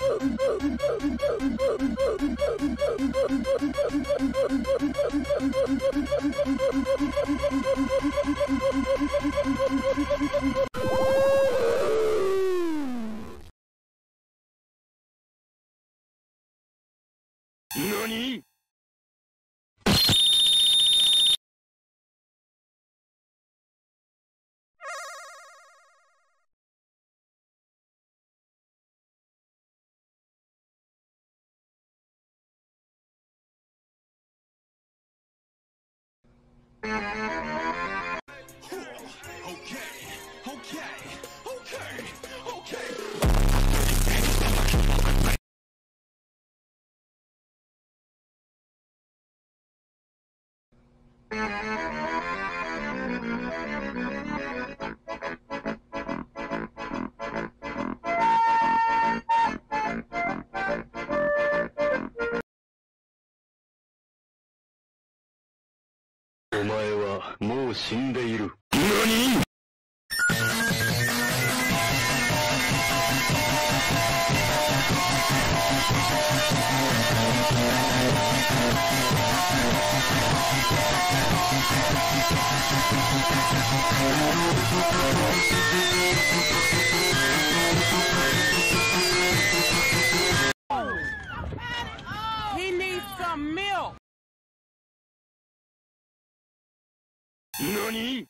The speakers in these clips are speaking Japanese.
何？Música お前はもう死んでいる。何？ろに。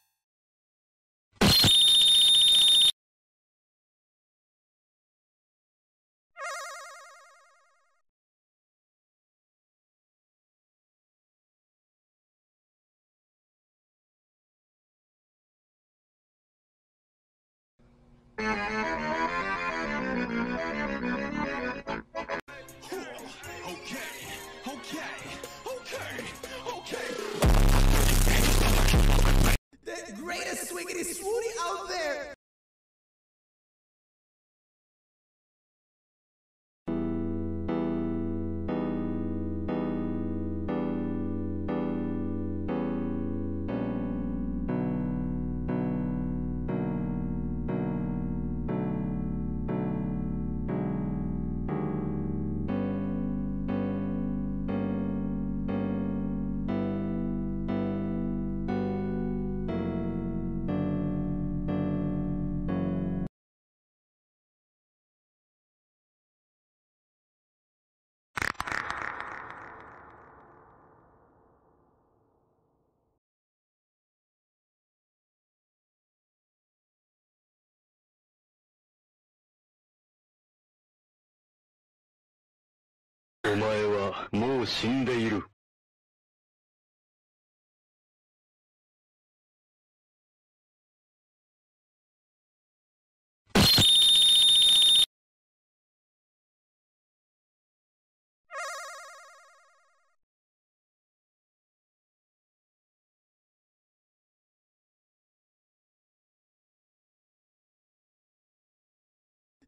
greatest swiggity swooty out there. お前はもう死んでいる。